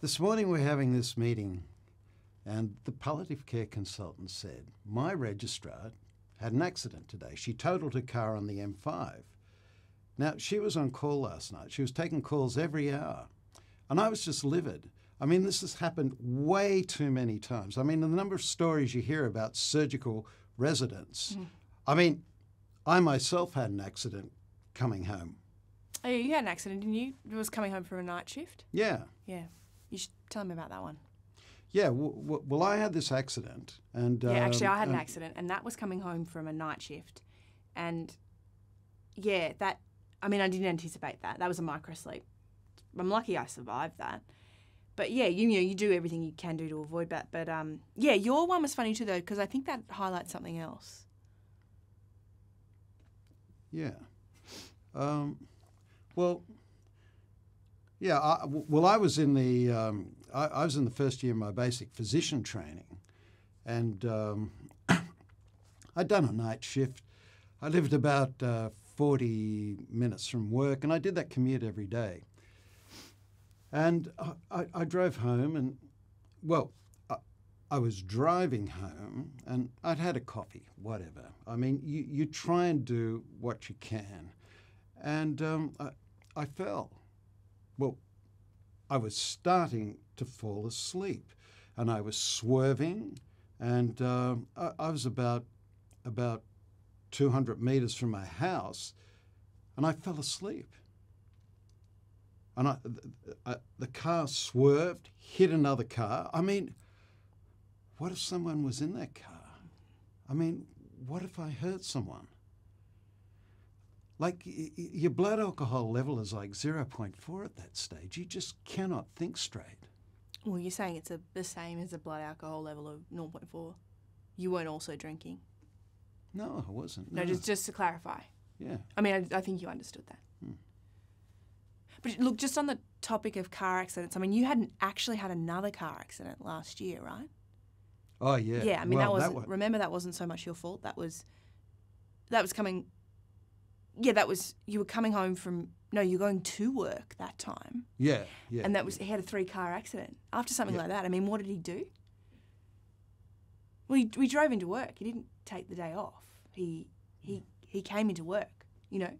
This morning we're having this meeting, and the palliative care consultant said, My registrar had an accident today. She totaled her car on the M5. Now, she was on call last night. She was taking calls every hour. And I was just livid. I mean, this has happened way too many times. I mean, the number of stories you hear about surgical residents. Mm. I mean, I myself had an accident coming home. Oh, you had an accident, didn't you? You was coming home from a night shift. Yeah. Yeah. You should tell me about that one. Yeah, well, I had this accident, and Yeah, actually, um, I had an accident, and that was coming home from a night shift. And yeah, that, I mean, I didn't anticipate that. That was a micro sleep. I'm lucky I survived that. But yeah, you, know, you do everything you can do to avoid that. But um, yeah, your one was funny too, though, because I think that highlights something else. Yeah. Um, well, yeah. I, well, I was in the um, I, I was in the first year of my basic physician training, and um, I'd done a night shift. I lived about uh, forty minutes from work, and I did that commute every day. And I, I, drove home, and well, I, I was driving home, and I'd had a coffee, whatever. I mean, you, you try and do what you can, and um, I, I fell. Well, I was starting to fall asleep, and I was swerving, and um, I, I was about about 200 meters from my house, and I fell asleep. And I, I, the car swerved, hit another car. I mean, what if someone was in that car? I mean, what if I hurt someone? Like your blood alcohol level is like 0.4 at that stage. You just cannot think straight. Well, you're saying it's a, the same as a blood alcohol level of 0.4. You weren't also drinking. No, I wasn't. No, just just to clarify. yeah. I mean, I, I think you understood that. Hmm. But look, just on the topic of car accidents, I mean, you hadn't actually had another car accident last year, right? Oh yeah. Yeah, I mean, well, that was remember that wasn't so much your fault. That was that was coming. Yeah, that was you were coming home from no, you're going to work that time, Yeah, yeah. and that was he had a three car accident after something Yeah. like that. I mean, what did he do? Well, We we drove into work. He didn't take the day off. He he he came into work. You know,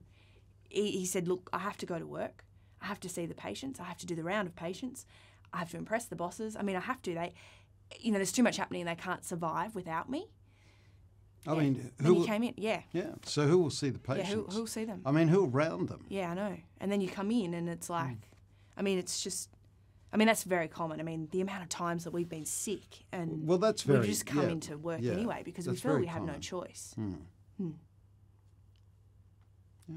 he, he said, "Look, I have to go to work. I have to see the patients. I have to do the round of patients. I have to impress the bosses. I mean, I have to. They, you know, there's too much happening. They can't survive without me." I Yeah. mean, who? will- came in. Yeah, yeah. So who will see the yeah. patients? Who who'll see them? I mean, who'll round them? Yeah, I know. And then you come in, and it's like, Mm. I mean, it's just. I mean, that's very common. I mean, the amount of times that we've been sick and Well, that's very, we've just come yeah, into work yeah, anyway because we feel we have no choice. Hmm. Hmm. Yeah.